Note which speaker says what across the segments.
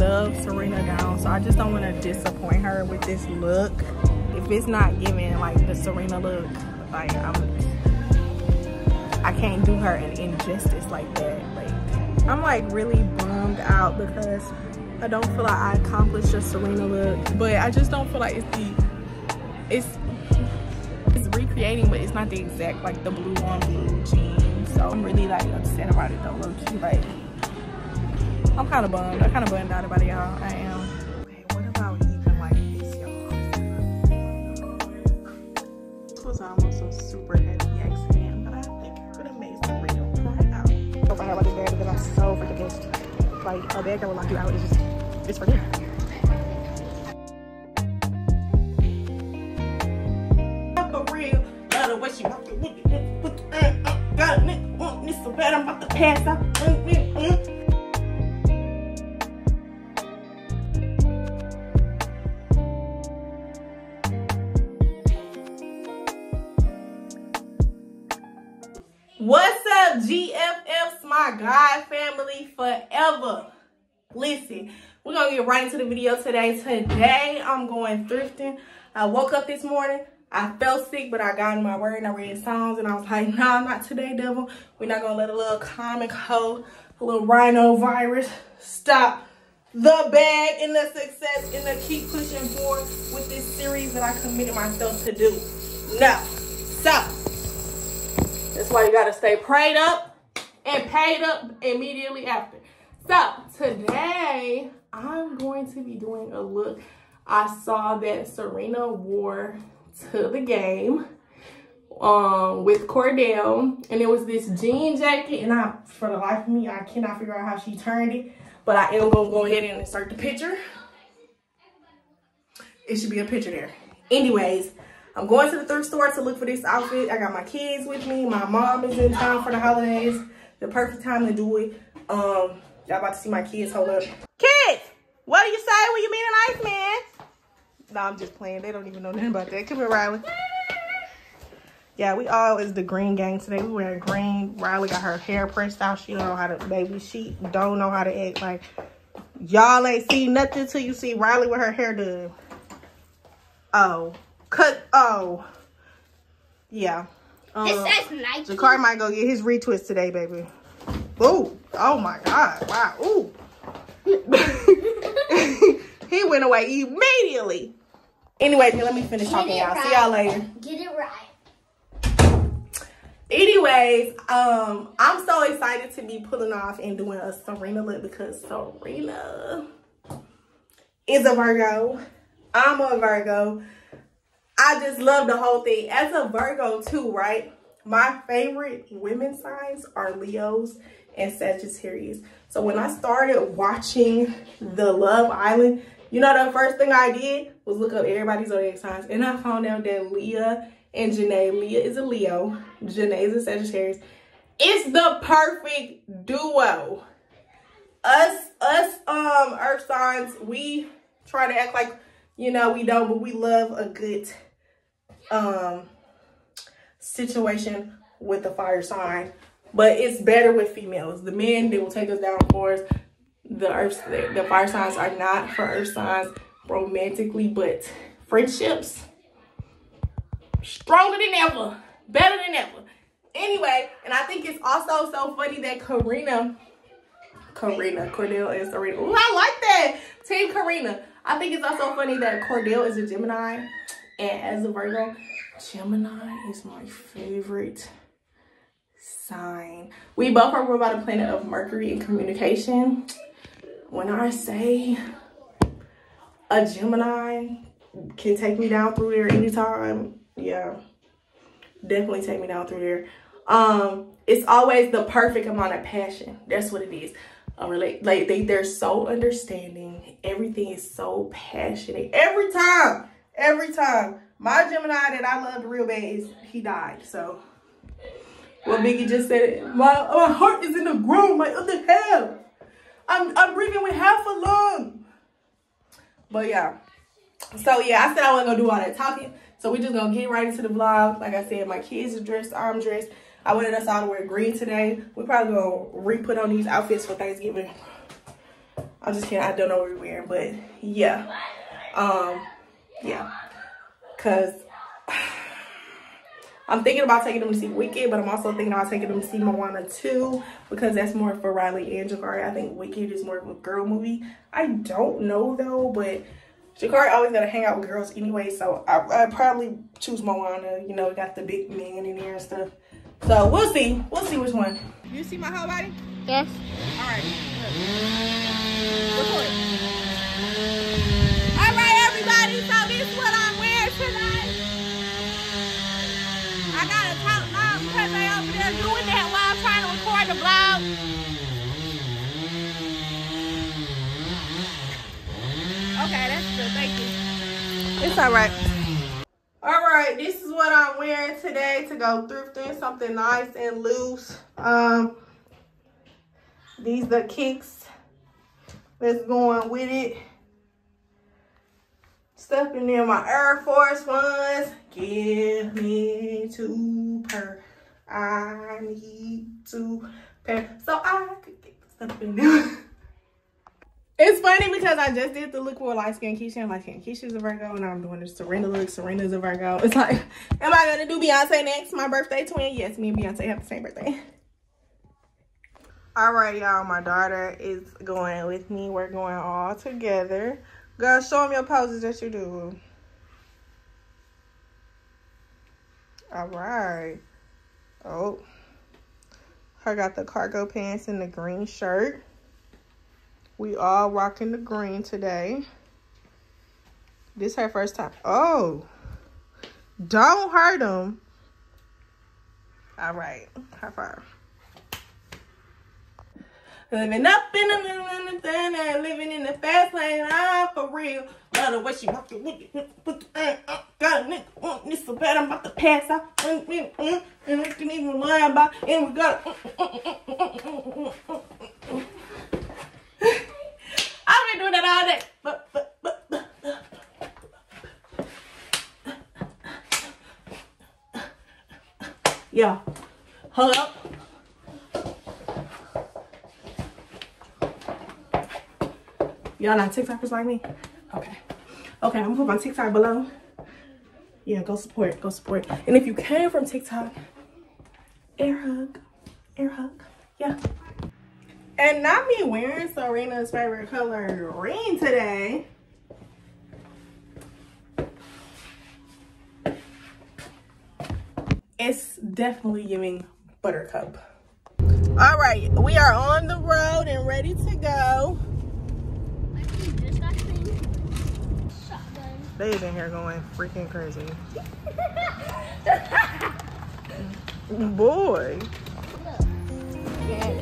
Speaker 1: love Serena down, so I just don't want to disappoint her with this look. If it's not giving like the Serena look, like I'm, I can't do her an injustice like that. Like I'm like really bummed out because I don't feel like I accomplished a Serena look, but I just don't feel like it's the, it's, it's recreating, but it's not the exact like the blue on blue jeans. So I'm really like upset about it though, low key like. I'm kind of bummed. I'm kind of bummed out about y'all. I am. Okay, what about even like this, y'all? This was almost a super heavy accident, but I think I could have made some real cry out. Hope I have like this bag because I'm so freaking pissed. Like a bag that will lock you out is just, it's for them. For real, love the way she walk it with it. Put the hand up, uh, uh, got a nigga want this so bad I'm about to pass out. Listen, we're gonna get right into the video today. Today, I'm going thrifting. I woke up this morning, I felt sick, but I got in my word and I read songs and I was like, nah, not today, devil. We're not gonna let a little common cold, a little rhinovirus stop the bag and the success and the keep pushing forward with this series that I committed myself to do. No. So, that's why you gotta stay prayed up and paid up immediately after. So today I'm going to be doing a look I saw that Serena wore to the game um with Kordell and it was this jean jacket and I for the life of me I cannot figure out how she turned it but I am gonna go ahead and insert the picture. It should be a picture there. Anyways, I'm going to the thrift store to look for this outfit. I got my kids with me. My mom is in town for the holidays. The perfect time to do it. Um, y'all about to see my kids. Hold up. Kids, what do you say when you meet an ice man? No, I'm just playing. They don't even know nothing about that. Come here, Riley. Yeah, we all is the green gang today. We wearing green. Riley got her hair pressed out. She don't know how to, baby, she don't know how to act like, y'all ain't see nothing till you see Riley with her hair done. Oh. Cut. Oh. Yeah. Um,
Speaker 2: It says Nike.
Speaker 1: Jakar might go get his retwist today, baby. Ooh. Oh my God. Wow. Ooh. he went away immediately. Anyway, let me finish
Speaker 2: Get
Speaker 1: talking, y'all. See y'all later.
Speaker 2: Get it right.
Speaker 1: Anyways, um, I'm so excited to be pulling off and doing a Serena look because Serena is a Virgo. I'm a Virgo. I just love the whole thing. As a Virgo too, right? My favorite women signs are Leos and Sagittarius. So when I started watching the Love Island, you know the first thing I did was look up everybody's zodiac signs. And I found out that Leah and JaNa, Leah is a Leo, JaNa is a Sagittarius. It's the perfect duo. Us, us, um, earth signs, we try to act like, you know, we don't, but we love a good um situation with the fire sign but it's better with females. The men they will take us down for us the earth the, fire signs are not for earth signs romantically but friendships stronger than ever better than ever. Anyway and i think it's also so funny that karina karina Kordell and serena Ooh, i like that team karina. I think it's also funny that Kordell is a gemini and as a virgo Gemini is my favorite sign. We both are ruled by the planet of Mercury in communication. When I say a Gemini can take me down through there anytime, yeah, definitely take me down through there. Um, it's always the perfect amount of passion. That's what it is. Relate like they they're so understanding. Everything is so passionate every time. Every time. My Gemini that I loved real bad is he died. So what Biggie just said, my my heart is in the ground, my other half. I'm I'm breathing with half a lung. But yeah. So yeah, I said I wasn't gonna do all that talking. So we're just gonna get right into the vlog. Like I said, my kids are dressed, I'm dressed. I wanted us all to wear green today. We're probably gonna re-put on these outfits for Thanksgiving. I'm just kidding. I don't know what we're wearing, but yeah. Um, yeah. Cause I'm thinking about taking them to see Wicked, but I'm also thinking about taking them to see Moana 2 because that's more for Riley and Jakari. I think Wicked is more of a girl movie. I don't know though, but Jakari always gotta hang out with girls anyway, so I, I'd probably choose Moana. You know, got the big man in there and stuff. So we'll see. We'll see which one. You see my whole body?
Speaker 2: Yes.
Speaker 1: All right. Record. Okay, that's good. Thank you. It's all right. All right, this is what I'm wearing today to go thrifting. Something nice and loose. Um, these the kicks that's going with it. Stepping in my Air Force Ones. Give me two per. I need two pair. So I could get stuff in there. It's funny because I just did the look for light skin Keisha light skin Keisha's a Virgo and I'm doing the Serena look. Serena's a Virgo. It's like, am I gonna do Beyonce next? My birthday twin? Yes, me and Beyonce have the same birthday. All right, y'all. My daughter is going with me. We're going all together. Girl, show them your poses that you do. All right. Oh. I got the cargo pants and the green shirt. We all rocking the green today. This her first time. Oh. Don't hurt him. All right. High five. Living up in the middle of the and living in the fast lane. I'm for real. Love the way she walk it with it. Put the thing up. Got a nigga want this so bad. I'm about to pass out. Mm, mm, mm, and I can even lie about it. And we got doing that all day. But, but, but, but. Yeah. Hold up. Y'all not TikTokers like me? Okay. Okay, I'm gonna put my TikTok below. Yeah, go support, go support. And if you came from TikTok, air hug, air hug, yeah. And not me wearing Serena's favorite color green today. It's definitely giving buttercup. All right, we are on the road and ready to go. They've been here going freaking crazy. Boy. Can't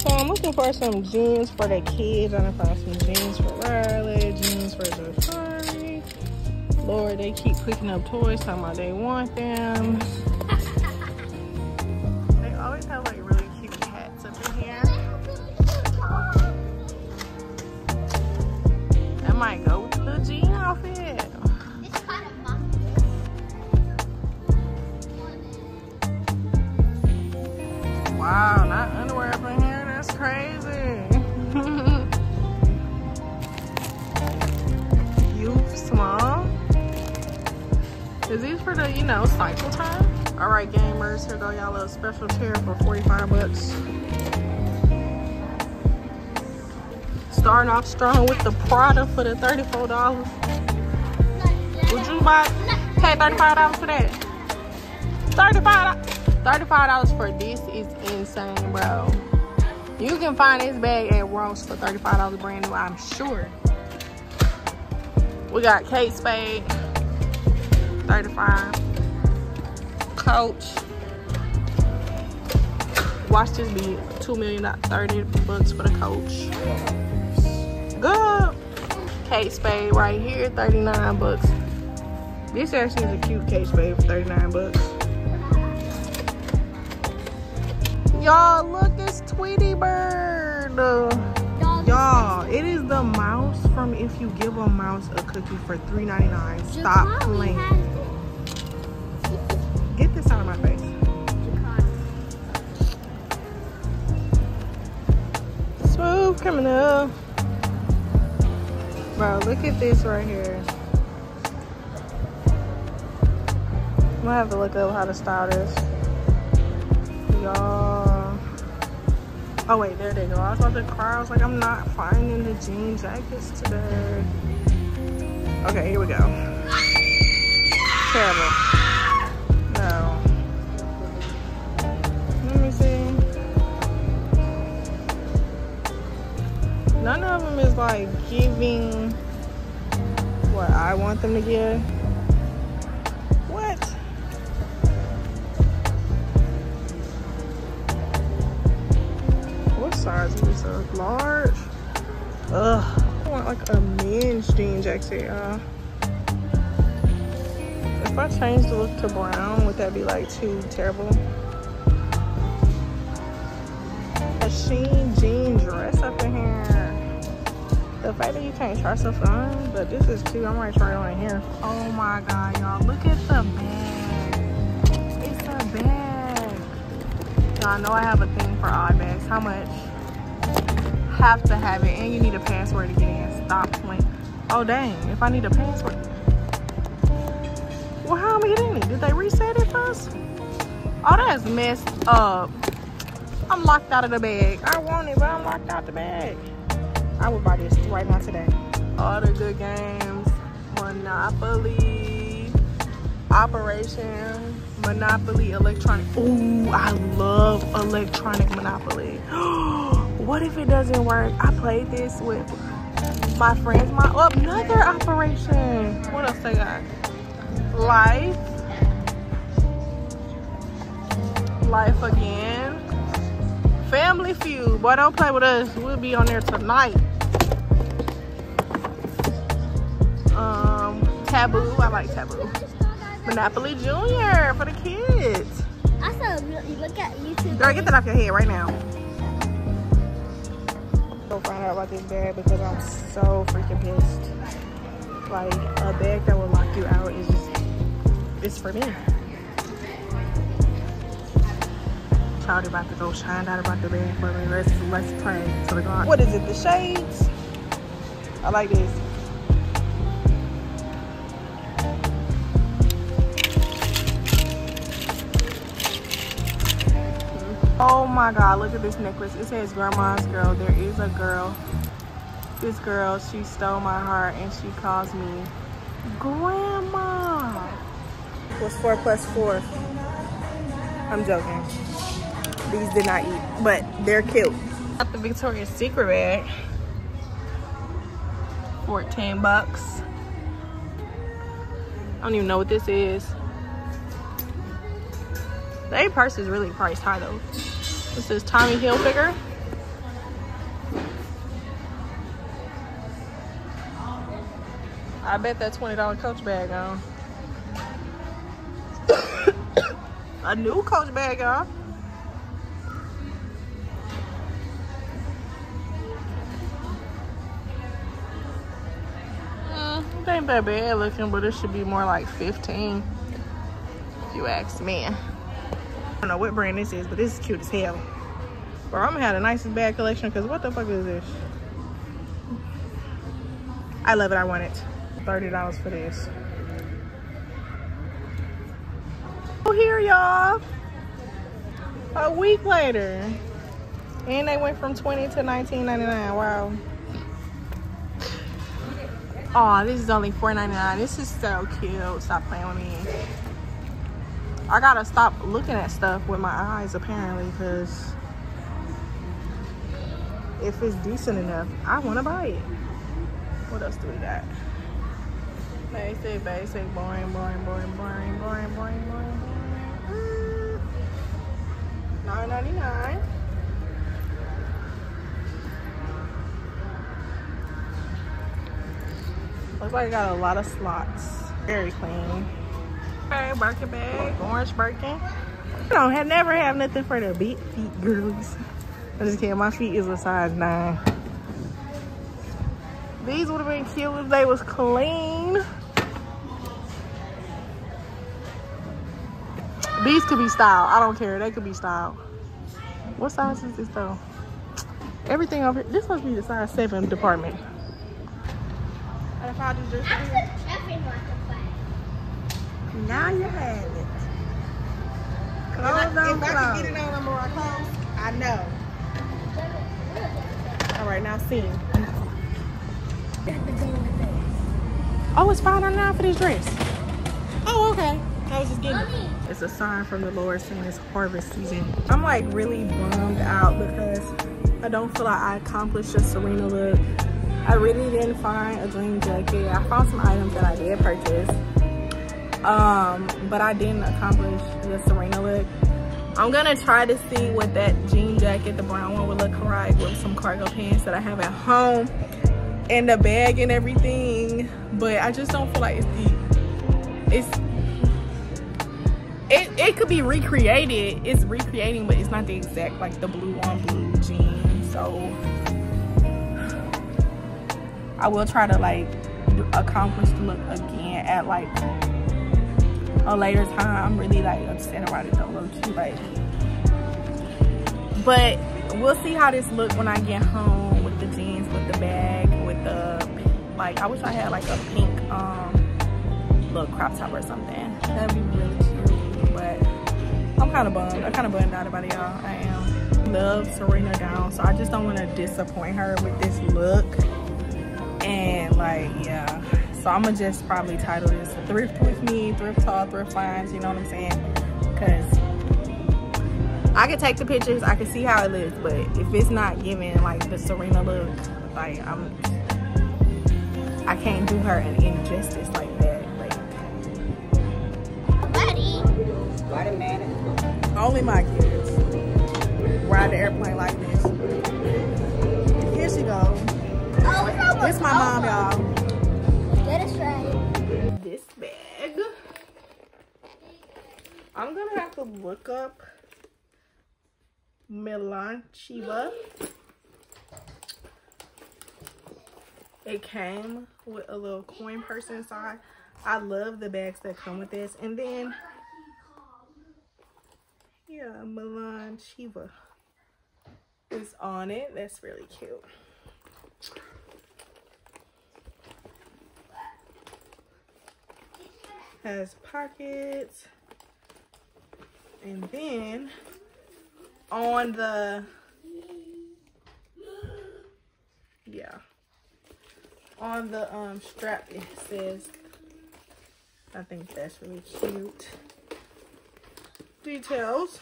Speaker 1: So I'm looking for some jeans for the kids. I'm gonna find some jeans for Riley, jeans for the Lord, they keep picking up toys, talking about they want them. Starting off strong with the Prada for the $34. Would you buy, pay $35 for that? $35. $35 for this is insane, bro. You can find this bag at Ross for $35 brand new, I'm sure. We got Kate Spade, 35 Coach. Watch this be $2 million, 30 bucks for the Coach. Good. Kate Spade right here, 39 bucks. This actually is a cute Kate Spade for 39 bucks. Y'all, look, it's Tweety Bird. Y'all, it is the mouse from If You Give a Mouse a Cookie for $3.99. Stop playing. Get this out of my face. Smooth criminal. Bro, look at this right here. I'm gonna have to look up how to style this. Y'all. Oh wait, there they go. I was about to cry. I was like, I'm not finding the jean jackets today. Okay, here we go. Terrible. None of them is like giving what I want them to give. What? What size is this? Large? Ugh. I want like a men's jean jacket, y'all. If I change the look to brown, would that be like too terrible? A sheen jean dress up in here. The fact that you can't try stuff on, but this is cute. I might try it on here. Oh my god, y'all. Look at the bag. It's a bag. Y'all know I have a thing for odd bags. How much? have to have it and you need a password to get in. Stop playing. Oh dang, if I need a password. Well, how am I getting it? Did they reset it first? Oh, that's messed up. I'm locked out of the bag. I want it, but I'm locked out the bag. I would buy this right now today. All the good games. Monopoly. Operation. Monopoly Electronic. Ooh, I love electronic Monopoly. what if it doesn't work? I played this with my friends. My oh, another operation. What else they got? Life. Life again. Family Feud. Boy, don't play with us. We'll be on there tonight. Taboo. I like Taboo. Monopoly Junior for the kids.
Speaker 2: Also, look at YouTube.
Speaker 1: Girl, get that off your head right now go find out about this bag because I'm so freaking pissed. Like, a bag that will lock you out is just, it's for me. Child about to go shine out about the bag for me. Let's, let's play to the God. What is it, the shades? I like this. Oh my God, look at this necklace. It says grandma's girl. There is a girl. This girl, she stole my heart and she calls me grandma. What's four plus four? I'm joking. These did not eat, but they're cute. Got the Victoria's Secret bag. 14 bucks. I don't even know what this is. The A purse is really priced high though. This is Tommy Hilfiger. I bet that $20 Coach bag on. A new Coach bag on. Mm, it ain't that bad looking, but it should be more like 15 if you ask me. I don't know what brand this is, but this is cute as hell. Bro, I'm gonna have the nicest bag collection because what the fuck is this? I love it, I want it. $30 for this. Oh, here y'all. A week later. And they went from 20 to 19.99. Wow. Oh, this is only $4.99. This is so cute. Stop playing with me. I gotta stop looking at stuff with my eyes apparently because if it's decent enough, I wanna buy it. What else do we got? Basic, basic, boring, boring, boring, boring, boring, boring, boring. Mm. Nine ninety nine. Looks like I got a lot of slots. Very clean bag, Birkin bag, orange Birkin. I don't have never have nothing for the big feet girls. I just kidding, my feet is a size nine. These would have been cute if they was clean. These could be styled. I don't care. They could be styled. What size is this though? everything over here. This must be the size seven department. And if I do this
Speaker 2: That's
Speaker 1: here.
Speaker 3: Now you have it.
Speaker 1: if
Speaker 3: Clothes
Speaker 1: I,
Speaker 3: on
Speaker 1: if I can get it on number my clothes, I know. All right, now see. Oh, it's five ninety nine for this dress. Oh, okay. I was just getting it. It's a sign from the Lord saying it's harvest season. I'm like really bummed out because I don't feel like I accomplished the Serena look. I really didn't find a dream jacket. I found some items that I did purchase. Um, but I didn't accomplish the Serena look. I'm gonna try to see what that jean jacket, the brown one, would look like with some cargo pants that I have at home and the bag and everything. But I just don't feel like it's the it's it, it could be recreated. It's recreating, but it's not the exact like the blue on blue jean. So I will try to like accomplish the look again at like a later time. I'm really like upset about it though, low key. Like, but we'll see how this look when I get home with the jeans, with the bag, with the like. I wish I had like a pink um little crop top or something. That'd be really cute. But I'm kind of bummed. I'm kind of bummed out about it, y'all. I am. Love Serena down, so I just don't want to disappoint her with this look. And like, yeah. So I'm gonna just probably title this "Thrift with Me," thrift haul, thrift finds. You know what I'm saying? Because I could take the pictures, I could see how it looks, but if it's not giving like the Serena look, like I'm, I can't do her an injustice like that. Like
Speaker 2: Buddy.
Speaker 3: Wait a minute.
Speaker 1: only my kids ride the airplane like this. Here she goes.
Speaker 2: Oh, it's almost
Speaker 1: This my mom, y'all. I'm gonna have to look up Milan Chiva. It came with a little coin purse inside. I love the bags that come with this. And then, yeah, Milan Chiva is on it. That's really cute. has pockets and then on the yeah. On the um strap it says i think that's really cute. Details.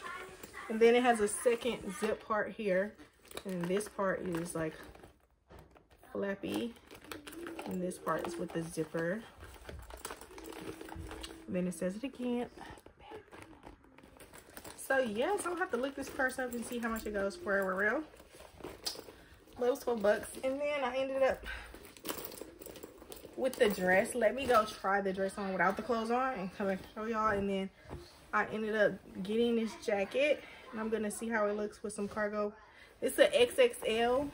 Speaker 1: And then it has a second zip part here. And this part is like flappy. And this part is with the zipper. Then it says it again. So yes, I'm gonna have to look this purse up and see how much it goes for real. Those for bucks. And then I ended up with the dress. Let me go try the dress on without the clothes on and come and show y'all. And then I ended up getting this jacket. And I'm gonna see how it looks with some cargo. It's an XXL.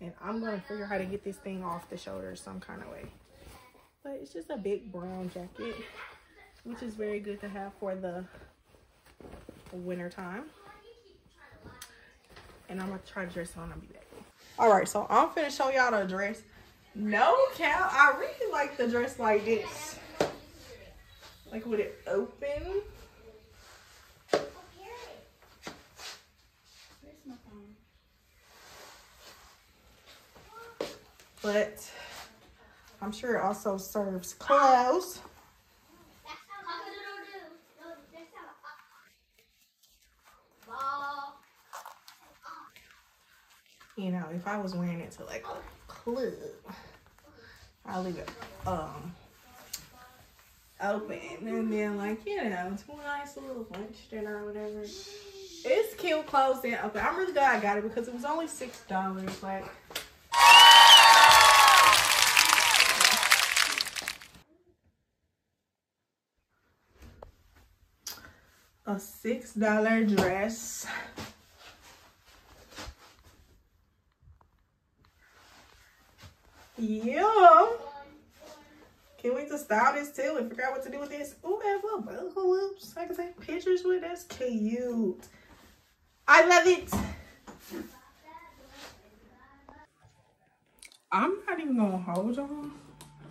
Speaker 1: And I'm gonna figure out how to get this thing off the shoulder some kind of way but it's just a big brown jacket which is very good to have for the winter time. And i'm gonna try to dress on and be back. All right so i'm finna show y'all the dress. No cap i really like the dress like this. Like with it open. But I'm sure it also serves clothes. You know, if I was wearing it to like a club, I'll leave it um open and then like you know, to a nice little lunch dinner or whatever. It's cute clothes then. Okay, I'm really glad I got it because it was only six dollars. Like a six dollar dress. Yeah. Can't wait to style this too and figure out what to do with this. Ooh, I have whoops. I can take pictures with. That's cute. I love it. I'm not even gonna hold on.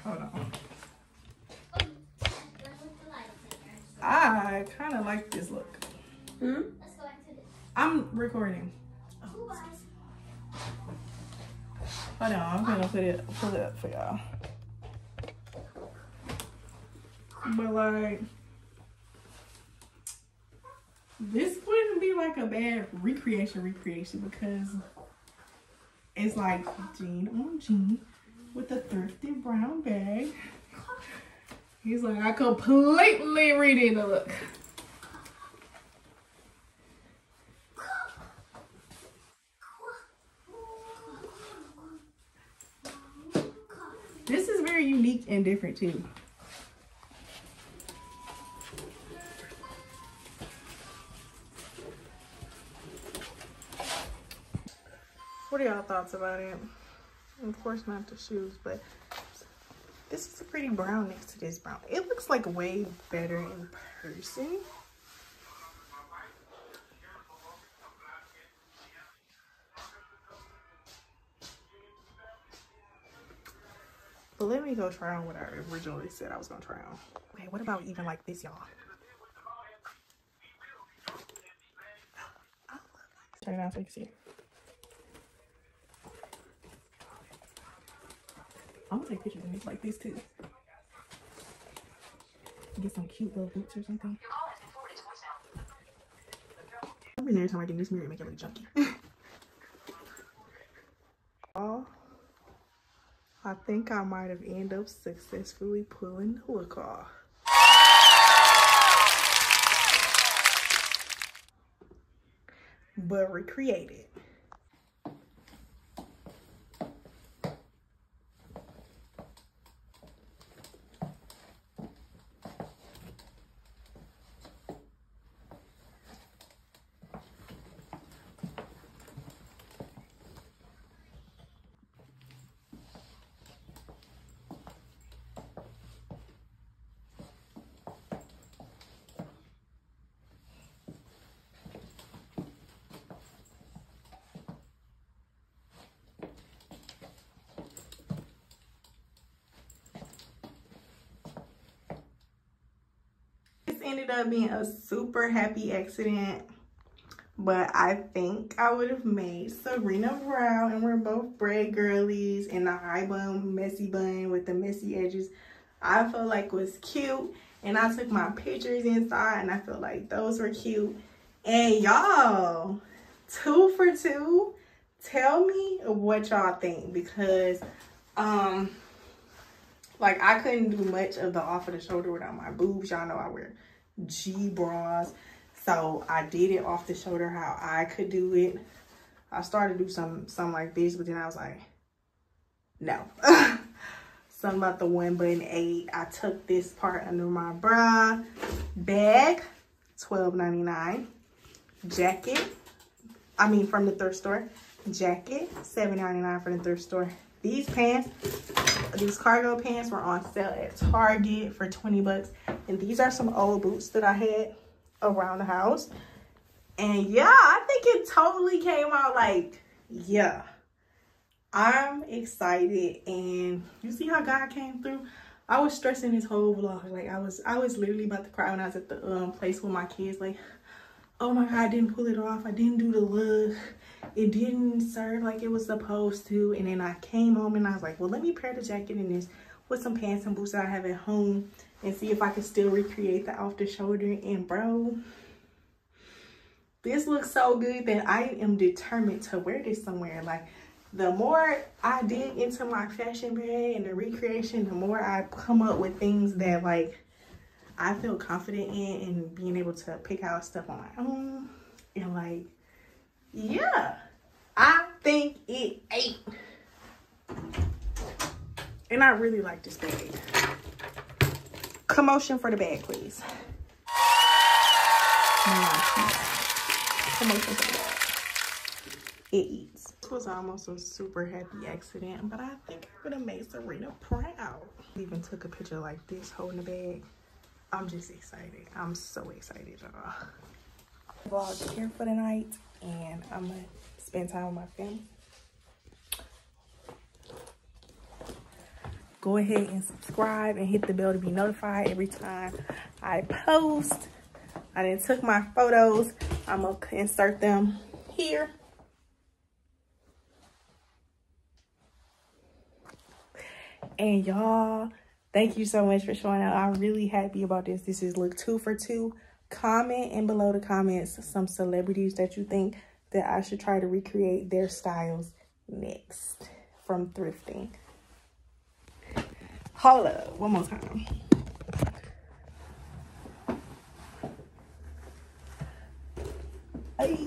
Speaker 1: Hold on. I kind of like this look.
Speaker 3: Hmm?
Speaker 1: I'm recording. Oh. Hold on, I'm gonna put it pull it up for y'all. But like this wouldn't be like a bad recreation recreation because it's like jean on jean with a thrifty brown bag. He's like, I completely reading the look. This is very unique different too. What are y'all thoughts about it? Of course not the shoes, but this is a pretty brown next to this brown. It looks like way better in person. But let me go try on what I originally said I was gonna try on. Okay, what about even like this, y'all? Turn it on so you can see. I'm gonna take pictures of these like this too. Get some cute little boots or something. Every every time I get in this mirror, make it look junky. oh, I think I might have ended up successfully pulling the look off. But recreate it. Ended up being a super happy accident. But I think I would have made Serena Brown and we're both braid girlies and the high bun, messy bun with the messy edges. I felt like was cute. And I took my pictures inside and I felt like those were cute. And y'all, two for two, tell me what y'all think because um like I couldn't do much of the off of the shoulder without my boobs. Y'all know I wear G bras. So I did it off the shoulder how I could do it. I started to do some something like this, but then I was like, no. something about the one button eight. I took this part under my bra. Bag, $12.99. Jacket, I mean from the thrift store. Jacket, $7.99 from the thrift store. These pants, these cargo pants were on sale at Target for 20 bucks. And these are some old boots that I had around the house. And yeah, I think it totally came out like, yeah. I'm excited and you see how God came through? I was stressing this whole vlog. Like I was I was literally about to cry when I was at the um place with my kids. Like, oh my God, I didn't pull it off. I didn't do the look. It didn't serve like it was supposed to. And then I came home and I was like, well, let me pair the jacket in this with some pants and boots that I have at home and see if I can still recreate the off the shoulder. And bro, this looks so good that I am determined to wear this somewhere. Like the more I dig into my fashion bag and the recreation, the more I come up with things that like I feel confident in and being able to pick out stuff on my own. And like, yeah, I think it ate. And I really like this bag. Commotion for the bag, please. Commotion for the bag. It eats. This was almost a super happy accident, but I think I'm gonna make Serena proud. Even took a picture like this holding the bag. I'm just excited. I'm so excited, y'all. Vlog here for the night, and I'm gonna spend time with my family. go ahead and subscribe and hit the bell to be notified every time I post. I then took my photos. I'm gonna insert them here. And y'all, thank you so much for showing out. I'm really happy about this. This is look two for two. Comment in below the comments some celebrities that you think that I should try to recreate their styles next from thrifting. Hold up, one more time. Hey.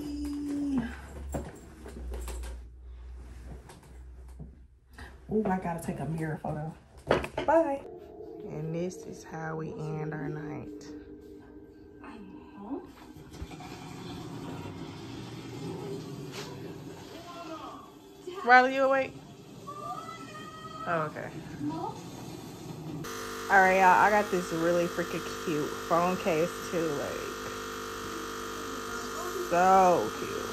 Speaker 1: Oh, I gotta take a mirror photo. Bye. And this is how we end our night. Riley, you awake? Oh, okay. All right, y'all. I got this really freaking cute phone case too. Like, so cute.